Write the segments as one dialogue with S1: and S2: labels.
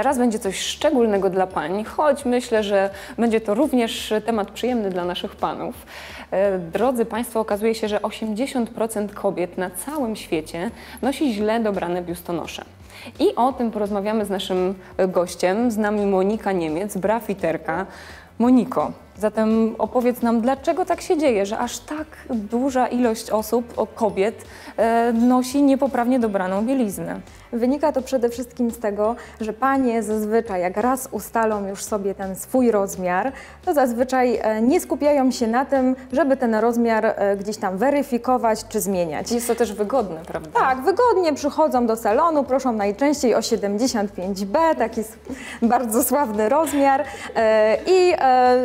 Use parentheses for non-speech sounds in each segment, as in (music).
S1: Teraz będzie coś szczególnego dla pań, choć myślę, że będzie to również temat przyjemny dla naszych panów. E, Drodzy Państwo, okazuje się, że 80% kobiet na całym świecie nosi źle dobrane biustonosze. I o tym porozmawiamy z naszym gościem, z nami Monika Niemiec, brafiterka. Moniko, zatem opowiedz nam, dlaczego tak się dzieje, że aż tak duża ilość osób, kobiet, e, nosi niepoprawnie dobraną bieliznę.
S2: Wynika to przede wszystkim z tego, że panie zazwyczaj, jak raz ustalą już sobie ten swój rozmiar, to zazwyczaj e, nie skupiają się na tym, żeby ten rozmiar e, gdzieś tam weryfikować czy zmieniać.
S1: Jest to też wygodne, prawda?
S2: Tak, wygodnie przychodzą do salonu, proszą najczęściej o 75B, taki bardzo sławny rozmiar i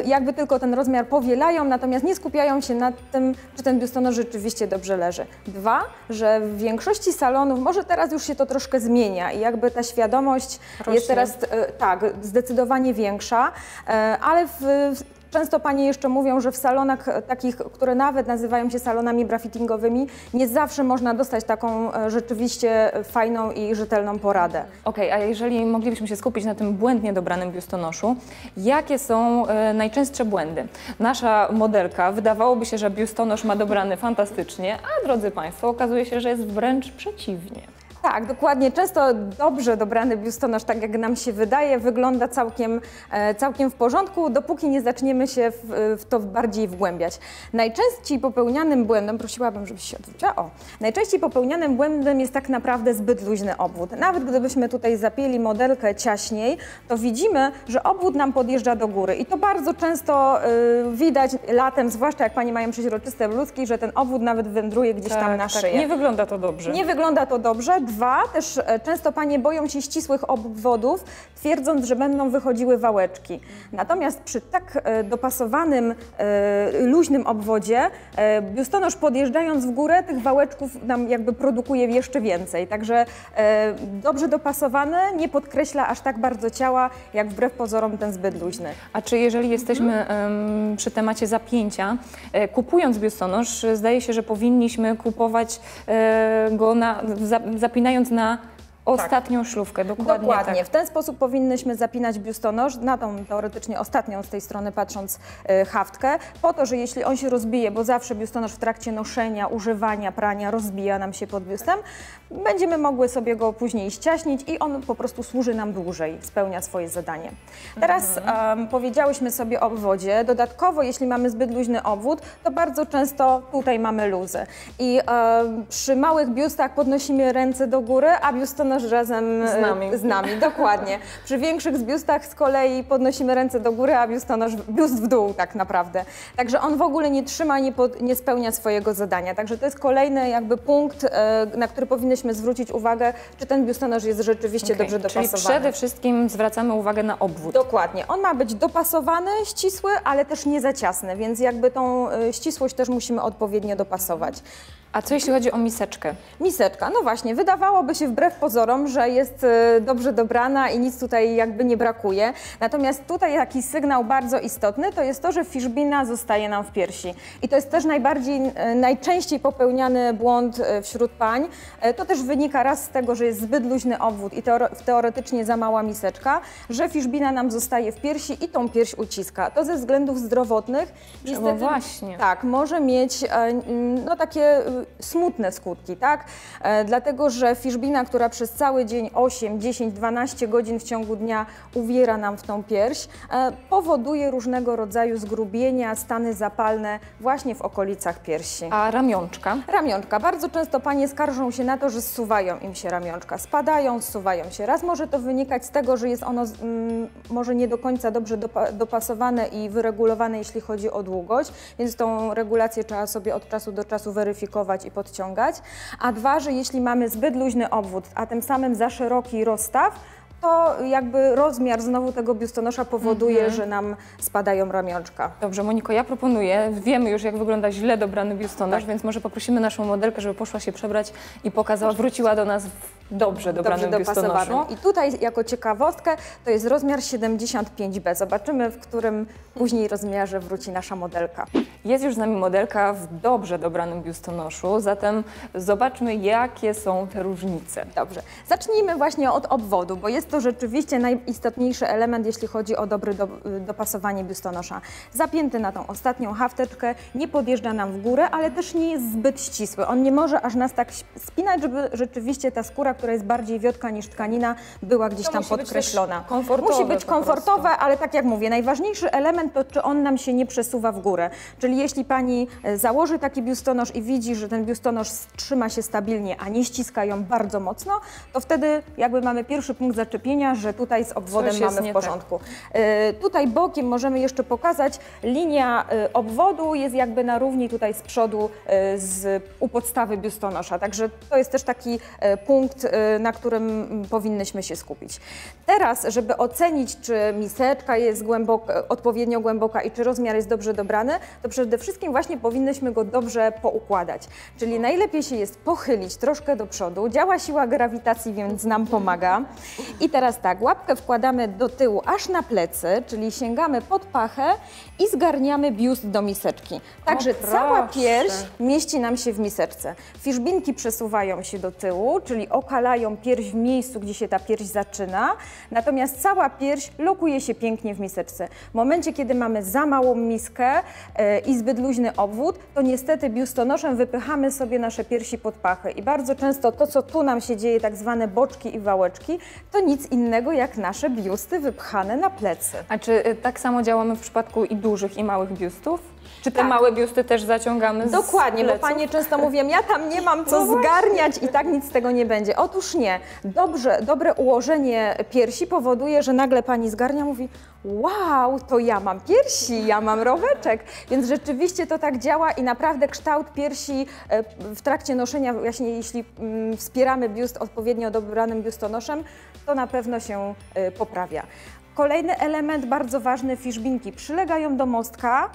S2: jakby tylko ten rozmiar powielają, natomiast nie skupiają się nad tym, czy ten biustonosz rzeczywiście dobrze leży. Dwa, że w większości salonów, może teraz już się to troszkę zmienia i jakby ta świadomość
S1: Rośnie.
S2: jest teraz e, tak, zdecydowanie większa, e, ale w, w Często panie jeszcze mówią, że w salonach e, takich, które nawet nazywają się salonami brafittingowymi, nie zawsze można dostać taką e, rzeczywiście fajną i rzetelną poradę.
S1: Okej, a jeżeli moglibyśmy się skupić na tym błędnie dobranym biustonoszu, jakie są e, najczęstsze błędy? Nasza modelka, wydawałoby się, że biustonosz ma dobrany fantastycznie, a drodzy Państwo, okazuje się, że jest wręcz przeciwnie.
S2: Tak, dokładnie. Często dobrze dobrany biustonosz, tak jak nam się wydaje, wygląda całkiem, e, całkiem w porządku, dopóki nie zaczniemy się w, w to bardziej wgłębiać. Najczęściej popełnianym błędem, prosiłabym, żebyś się odwróciła, o, najczęściej popełnianym błędem jest tak naprawdę zbyt luźny obwód. Nawet gdybyśmy tutaj zapięli modelkę ciaśniej, to widzimy, że obwód nam podjeżdża do góry i to bardzo często y, widać latem, zwłaszcza jak Panie mają przeźroczyste bluzki, że ten obwód nawet wędruje gdzieś tam na szyję.
S1: Nie wygląda to dobrze.
S2: Nie wygląda to dobrze. Dwa, też e, często panie boją się ścisłych obwodów, twierdząc, że będą wychodziły wałeczki. Natomiast przy tak e, dopasowanym, e, luźnym obwodzie, biustonosz podjeżdżając w górę, tych wałeczków nam jakby produkuje jeszcze więcej. Także dobrze dopasowany nie podkreśla aż tak bardzo ciała, jak wbrew pozorom ten zbyt luźny.
S1: A czy jeżeli jesteśmy przy temacie zapięcia, kupując biustonosz, zdaje się, że powinniśmy kupować go na, za, zapinając na ostatnią szlówkę. Dokładnie,
S2: Dokładnie.
S1: tak.
S2: W ten sposób powinnyśmy zapinać biustonosz, na tą teoretycznie ostatnią z tej strony patrząc e, haftkę, po to, że jeśli on się rozbije, bo zawsze biustonosz w trakcie noszenia, używania, prania rozbija nam się pod biustem, będziemy mogły sobie go później ściaśnić i on po prostu służy nam dłużej, spełnia swoje zadanie. Teraz em, powiedziałyśmy sobie o obwodzie. Dodatkowo, jeśli mamy zbyt luźny obwód, to bardzo często tutaj mamy luzy. I przy małych biustach podnosimy ręce do góry, a biustonosz razem e,
S1: Z nami.
S2: z nami, dokładnie. Przy większych zbiustach z kolei podnosimy ręce do góry, a biustonosz, biust w dół tak naprawdę. Także on w ogóle nie trzyma, nie, pod, nie spełnia swojego zadania. Także to jest kolejny jakby punkt, e, na który powinnyśmy zwrócić uwagę, czy ten biustonosz jest rzeczywiście
S1: Okej,
S2: dobrze
S1: Czyli
S2: dopasowany.
S1: przede wszystkim zwracamy uwagę na obwód.
S2: Dokładnie. On ma być dopasowany, ścisły, ale też nie za ciasny, więc jakby tą e, ścisłość też musimy odpowiednio dopasować.
S1: A co jeśli chodzi o miseczkę?
S2: Miseczka, no właśnie, wydawałoby się wbrew pozorom, że jest e, dobrze dobrana i nic tutaj jakby nie brakuje. Natomiast tutaj taki sygnał bardzo istotny to jest to, że fiszbina zostaje nam w piersi. I to jest też najbardziej, e, najczęściej popełniany błąd e, wśród pań. To też wynika raz z tego, że jest zbyt luźny obwód i teore- teoretycznie za mała miseczka, że fiszbina nam zostaje w piersi i tą pierś uciska. To ze względów zdrowotnych.
S1: No właśnie.
S2: Tak, może mieć no, takie smutne skutki, tak? E, Dlatego, że fiszbina, która przez cały dzień 8, 10, 12 godzin w ciągu dnia uwiera nam w tą pierś, e, powoduje różnego rodzaju zgrubienia, stany zapalne właśnie w okolicach piersi.
S1: A ramionczka?
S2: Ramionczka. Bardzo często panie skarżą się na to, że zsuwają im się ramionczka. Spadają, zsuwają się. Raz może to wynikać z tego, że jest ono mm, może nie do końca dobrze dopa dopasowane i wyregulowane, jeśli chodzi o długość, więc tą regulację trzeba sobie od czasu do czasu weryfikować i podciągać. A dwa, że jeśli mamy zbyt luźny obwód, a tym samym za szeroki rozstaw, to jakby rozmiar znowu tego biustonosza powoduje, że nam spadają ramionczka.
S1: Dobrze, Moniko, ja proponuję, wiemy już jak wygląda źle dobrany biustonosz, więc może poprosimy naszą modelkę, żeby poszła się przebrać i pokazała, wróciła do nas w dobrze dobranym
S2: dobrze
S1: biustonoszu.
S2: I tutaj jako ciekawostkę to jest rozmiar 75B. Zobaczymy, w którym później rozmiarze wróci nasza modelka.
S1: Jest już z nami modelka w dobrze dobranym biustonoszu, zatem zobaczmy jakie są te różnice.
S2: Dobrze. Zacznijmy właśnie od obwodu, bo jest to to rzeczywiście najistotniejszy element, jeśli chodzi o dobre do, dopasowanie biustonosza. Zapięty na tą ostatnią hafteczkę, nie podjeżdża nam w górę, ale też nie jest zbyt ścisły. On nie może aż nas tak spinać, żeby rzeczywiście ta skóra, która jest bardziej wiotka niż tkanina, była gdzieś
S1: To
S2: tam
S1: musi być
S2: podkreślona.
S1: też komfortowe
S2: Musi być komfortowe, ale tak jak mówię, najważniejszy element to, czy on nam się nie przesuwa w górę. Czyli jeśli pani e, założy taki biustonosz i widzi, że ten biustonosz trzyma się stabilnie, a nie ściska ją bardzo mocno, to wtedy jakby mamy pierwszy punkt zaczepienia, że tutaj z obwodem
S1: Coś
S2: mamy w
S1: tak.
S2: porządku. E, Tutaj bokiem możemy jeszcze pokazać, linia e, obwodu jest jakby na równi tutaj z przodu e, z, u podstawy biustonosza, także to jest też taki punkt, na którym mm, powinnyśmy się skupić. Teraz, żeby ocenić, czy miseczka jest odpowiednio głęboka i czy rozmiar jest dobrze dobrany, to przede wszystkim właśnie powinnyśmy go dobrze poukładać. Czyli najlepiej się jest pochylić troszkę do przodu, działa siła grawitacji, więc nam pomaga. I teraz tak, łapkę wkładamy do tyłu aż na plecy, czyli sięgamy pod pachę i zgarniamy biust do miseczki. Także cała pierś mieści nam się w miseczce. Fiszbinki przesuwają się do tyłu, czyli okalają pierś w miejscu, gdzie się ta pierś zaczyna, natomiast cała pierś lokuje się pięknie w miseczce. W momencie, kiedy mamy za małą miskę e, i zbyt luźny obwód, to niestety biustonoszem wypychamy sobie nasze piersi pod pachę i bardzo często to, co tu nam się dzieje, tak zwane boczki i wałeczki, to nic innego jak nasze biusty wypchane na plecy.
S1: A czy y, tak samo działamy w przypadku i dużych, i małych biustów? Czy te
S2: Tak.
S1: małe biusty też zaciągamy z
S2: Dokładnie, bo
S1: pleców?
S2: panie często mówią, ja tam nie mam co
S1: No
S2: zgarniać i tak nic z tego nie będzie. Otóż nie. Dobrze, dobre ułożenie piersi powoduje, że nagle pani zgarnia, mówi, wow, to ja mam piersi, ja mam roweczek. Więc rzeczywiście to tak działa i naprawdę kształt piersi e, w trakcie noszenia, właśnie jeśli mm, wspieramy biust odpowiednio dobranym biustonoszem, to na pewno się e, poprawia. Kolejny element bardzo ważny, fiszbinki przylegają do mostka.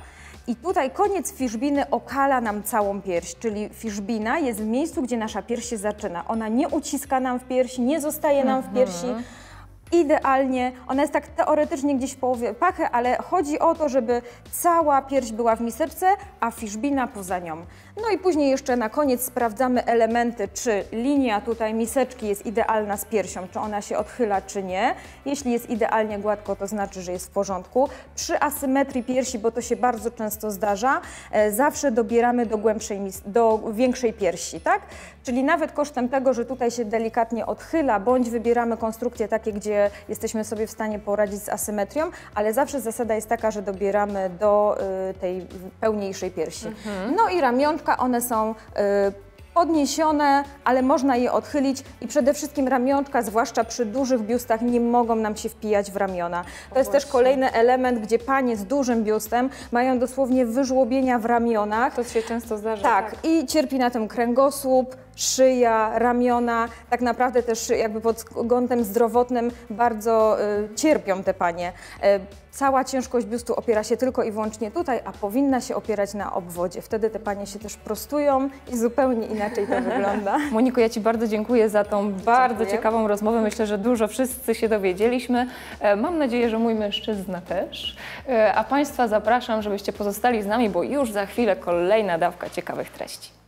S2: I tutaj koniec fiszbiny okala nam całą pierś, czyli fiszbina jest w miejscu, gdzie nasza pierś się zaczyna. Ona nie uciska nam w piersi, nie zostaje nam w piersi. Idealnie, ona jest tak teoretycznie gdzieś w połowie pachy, ale chodzi o to, żeby cała pierś była w miseczce, a fiszbina poza nią. No i później jeszcze na koniec sprawdzamy elementy, czy linia tutaj miseczki jest idealna z piersią, czy ona się odchyla, czy nie. Jeśli jest idealnie gładko, to znaczy, że jest w porządku. Przy asymetrii piersi, bo to się bardzo często zdarza, e, zawsze dobieramy do głębszej, do większej piersi, tak? Czyli nawet kosztem tego, że tutaj się delikatnie odchyla, bądź wybieramy konstrukcje takie, gdzie jesteśmy sobie w stanie poradzić z asymetrią, ale zawsze zasada jest taka, że dobieramy do y, tej pełniejszej piersi. No i ramionczka, one są y, podniesione, ale można je odchylić i przede wszystkim ramionczka, zwłaszcza przy dużych biustach, nie mogą nam się wpijać w ramiona. To jest też kolejny element, gdzie panie z dużym biustem mają dosłownie wyżłobienia w ramionach.
S1: To się często zdarza.
S2: Tak, i cierpi na tym kręgosłup, szyja, ramiona. Tak naprawdę też jakby pod kątem zdrowotnym bardzo y, cierpią te panie. E, cała ciężkość biustu opiera się tylko i wyłącznie tutaj, a powinna się opierać na obwodzie. Wtedy te panie się też prostują i zupełnie inaczej to wygląda. (laughs)
S1: Moniko, ja Ci bardzo dziękuję za tą bardzo
S2: Dziękuję.
S1: ciekawą rozmowę. Myślę, że dużo wszyscy się dowiedzieliśmy. E, Mam nadzieję, że mój mężczyzna też. E, A Państwa zapraszam, żebyście pozostali z nami, bo już za chwilę kolejna dawka ciekawych treści.